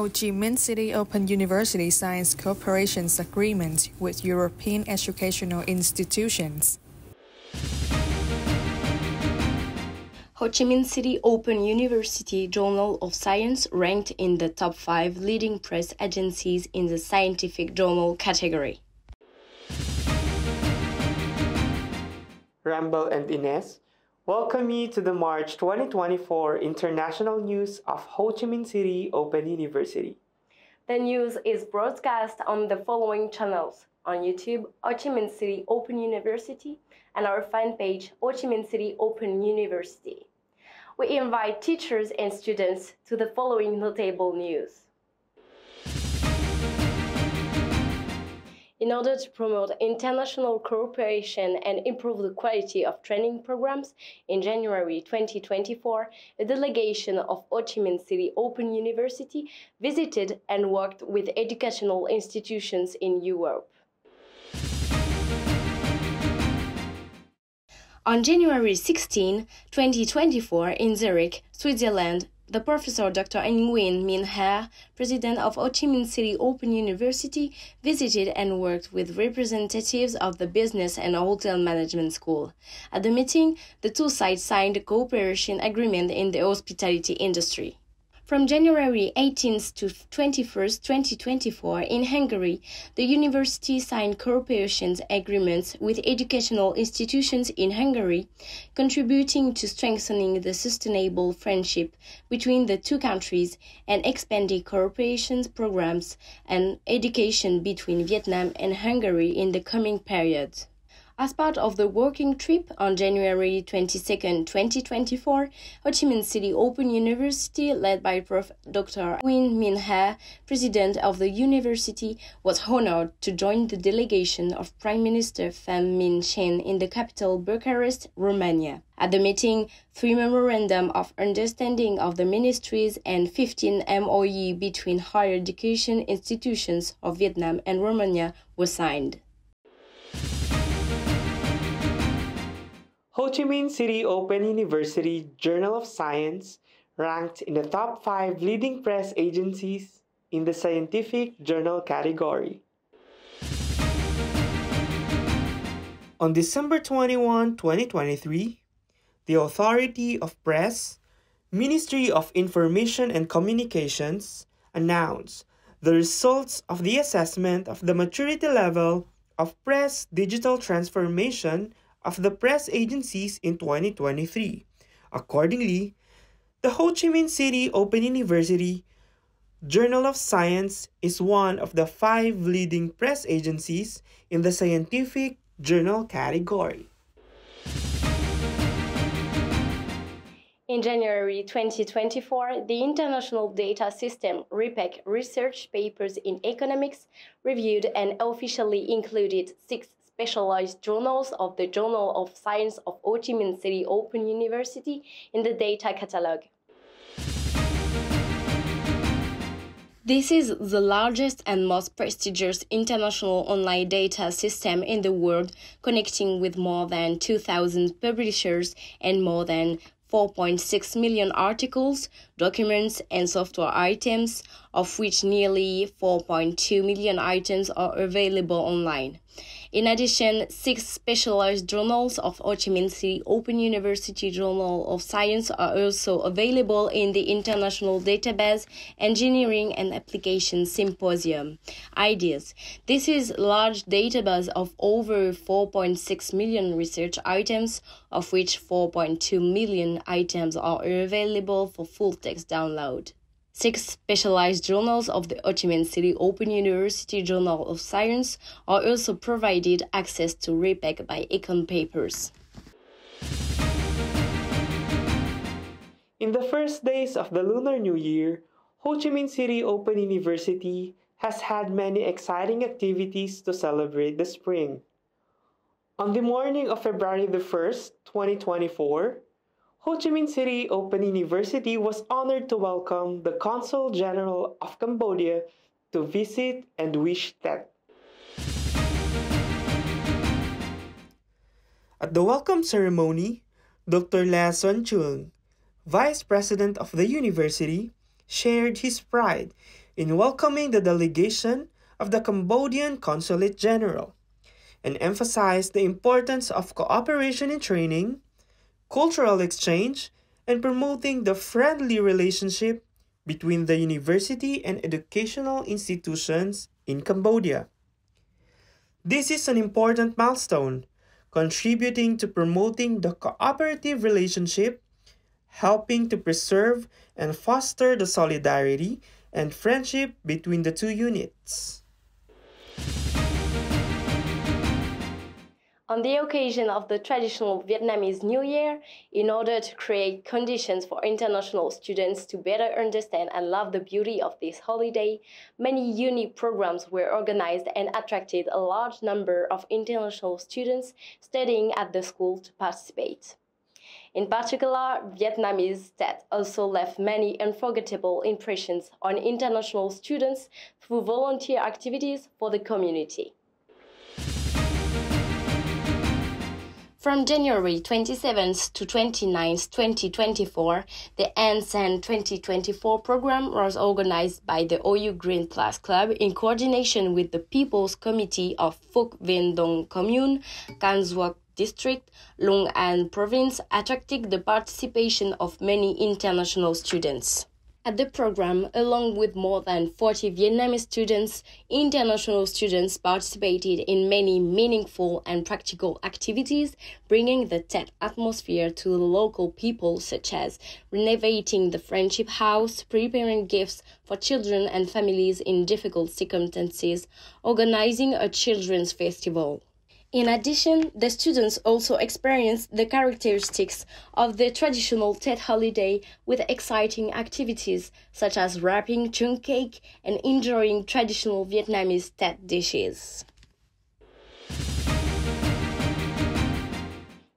Ho Chi Minh City Open University signs cooperation agreement with European educational institutions. Ho Chi Minh City Open University Journal of Science ranked in the top 5 leading press agencies in the scientific journal category. Ramble and Ines welcome you to the March 2024 International News of Ho Chi Minh City Open University. The news is broadcast on the following channels on YouTube, Ho Chi Minh City Open University, and our fan page, Ho Chi Minh City Open University. We invite teachers and students to the following notable news. In order to promote international cooperation and improve the quality of training programs, in January 2024, a delegation of Ho Chi Minh City Open University visited and worked with educational institutions in Europe. On January 16, 2024, in Zurich, Switzerland, the professor Dr. Nguyen Minh Ha, president of Ho Chi Minh City Open University, visited and worked with representatives of the Business and Hotel Management School. At the meeting, the two sides signed a cooperation agreement in the hospitality industry. From January 18th to 21st, 2024, in Hungary, the university signed cooperation agreements with educational institutions in Hungary, contributing to strengthening the sustainable friendship between the two countries and expanding cooperation programs and education between Vietnam and Hungary in the coming period. As part of the working trip on January 22, 2024, Ho Chi Minh City Open University, led by Prof. Dr. Nguyen Minh Ha, president of the university, was honored to join the delegation of Prime Minister Pham Minh Chinh in the capital Bucharest, Romania. At the meeting, three memorandum of understanding of the ministries and 15 MOU between higher education institutions of Vietnam and Romania were signed. Ho Chi Minh City Open University Journal of Science ranked in the top 5 leading press agencies in the scientific journal category. On December 21, 2023, the Authority of Press, Ministry of Information and Communications announced the results of the assessment of the maturity level of press digital transformation of the press agencies in 2023. Accordingly, the Ho Chi Minh City Open University Journal of Science is one of the five leading press agencies in the scientific journal category. In January 2024, the International Data System RePEc research papers in economics reviewed and officially included six specialized journals of the Journal of Science of Ho Chi Minh City Open University in the data catalog. This is the largest and most prestigious international online data system in the world, connecting with more than 2,000 publishers and more than 4.6 million articles, documents, and software items, of which nearly 4.2 million items are available online. In addition, six specialized journals of Ho Chi Minh City Open University Journal of Science are also available in the International Database Engineering and Application Symposium. Ideas. This is large database of over 4.6 million research items, of which 4.2 million items are available for full text download. Six specialized journals of the Ho Chi Minh City Open University Journal of Science are also provided access to RePEc by Econ Papers. In the first days of the Lunar New Year, Ho Chi Minh City Open University has had many exciting activities to celebrate the spring. On the morning of February the 1st, 2024, Ho Chi Minh City Open University was honored to welcome the Consul General of Cambodia to visit and wish Tet. At the welcome ceremony, Dr. La Xuan Chung, Vice President of the university, shared his pride in welcoming the delegation of the Cambodian Consulate General and emphasized the importance of cooperation in training, cultural exchange, and promoting the friendly relationship between the university and educational institutions in Cambodia. This is an important milestone, contributing to promoting the cooperative relationship, helping to preserve and foster the solidarity and friendship between the two units. On the occasion of the traditional Vietnamese New Year, in order to create conditions for international students to better understand and love the beauty of this holiday, many unique programs were organized and attracted a large number of international students studying at the school to participate. In particular, Vietnamese that also left many unforgettable impressions on international students through volunteer activities for the community. From January 27th to 29th, 2024, the ANSAN 2024 program was organized by the OU Green Plus Club in coordination with the People's Committee of Phuoc Vinh Dong Commune, Can Duoc District, Long An Province, attracting the participation of many international students. At the program, along with more than 40 Vietnamese students, international students participated in many meaningful and practical activities, bringing the Tet atmosphere to the local people, such as renovating the Friendship House, preparing gifts for children and families in difficult circumstances, organizing a children's festival. In addition, the students also experienced the characteristics of the traditional Tet holiday with exciting activities such as wrapping chung cake and enjoying traditional Vietnamese Tet dishes.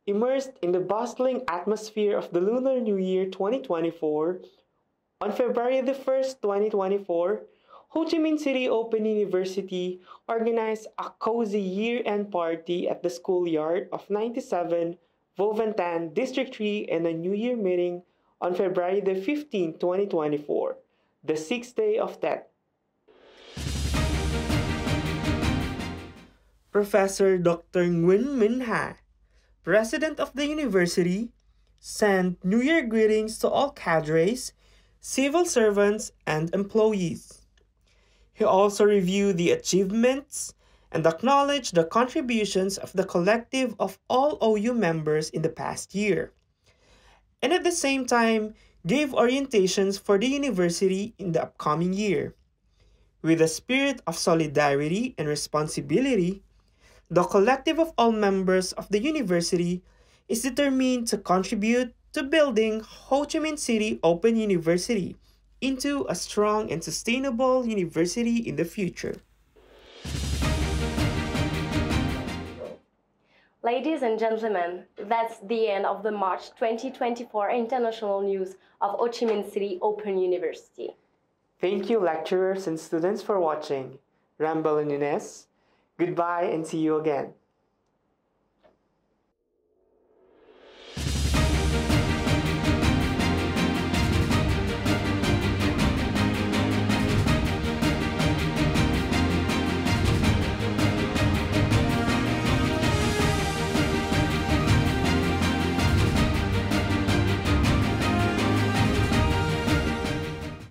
Immersed in the bustling atmosphere of the Lunar New Year 2024, on February the 1st, 2024, Ho Chi Minh City Open University organized a cozy year-end party at the schoolyard of 97 Vo Van Tan District 3 and a New Year meeting on February the 15th, 2024, the sixth day of Tet. Professor Dr. Nguyen Minh Ha, president of the university, sent New Year greetings to all cadres, civil servants, and employees. He also reviewed the achievements and acknowledged the contributions of the collective of all OU members in the past year. And at the same time, gave orientations for the university in the upcoming year. With a spirit of solidarity and responsibility, the collective of all members of the university is determined to contribute to building Ho Chi Minh City Open University into a strong and sustainable university in the future. Ladies and gentlemen, that's the end of the March 2024 international news of Ho Chi Minh City Open University. Thank you, lecturers and students, for watching. Ramble and Ines, goodbye and see you again.